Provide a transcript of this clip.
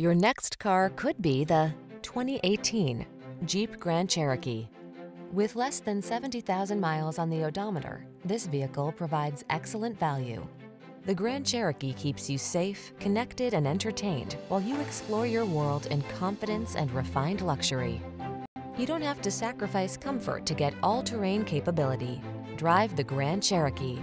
Your next car could be the 2018 Jeep Grand Cherokee. With less than 70,000 miles on the odometer, this vehicle provides excellent value. The Grand Cherokee keeps you safe, connected, and entertained while you explore your world in confidence and refined luxury. You don't have to sacrifice comfort to get all-terrain capability. Drive the Grand Cherokee.